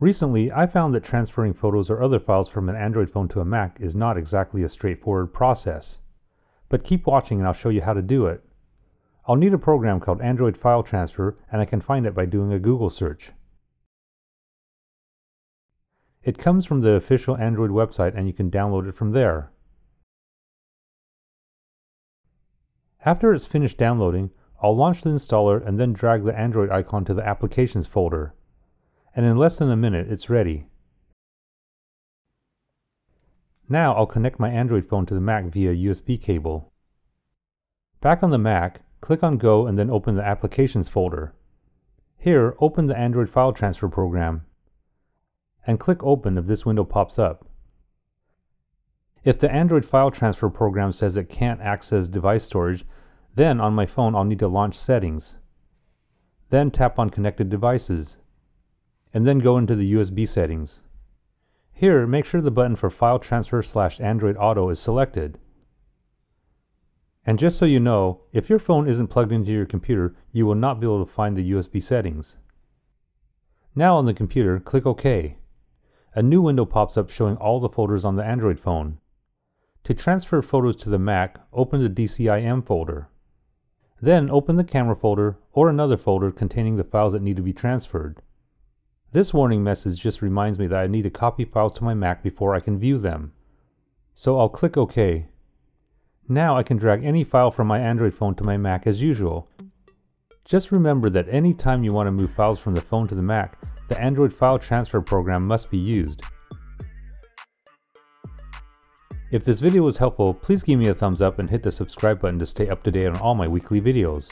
Recently, I found that transferring photos or other files from an Android phone to a Mac is not exactly a straightforward process. But keep watching and I'll show you how to do it. I'll need a program called Android File Transfer and I can find it by doing a Google search. It comes from the official Android website and you can download it from there. After it's finished downloading, I'll launch the installer and then drag the Android icon to the Applications folder. And in less than a minute, it's ready. Now I'll connect my Android phone to the Mac via USB cable. Back on the Mac, click on Go and then open the Applications folder. Here, open the Android File Transfer program and click Open if this window pops up. If the Android File Transfer program says it can't access device storage, then on my phone I'll need to launch Settings. Then tap on Connected Devices, and then go into the USB settings. Here, make sure the button for File Transfer slash Android Auto is selected. And just so you know, if your phone isn't plugged into your computer, you will not be able to find the USB settings. Now on the computer, click OK. A new window pops up showing all the folders on the Android phone. To transfer photos to the Mac, open the DCIM folder. Then open the camera folder or another folder containing the files that need to be transferred. This warning message just reminds me that I need to copy files to my Mac before I can view them. So I'll click OK. Now I can drag any file from my Android phone to my Mac as usual. Just remember that any time you want to move files from the phone to the Mac, the Android file transfer program must be used. If this video was helpful, please give me a thumbs up and hit the subscribe button to stay up to date on all my weekly videos.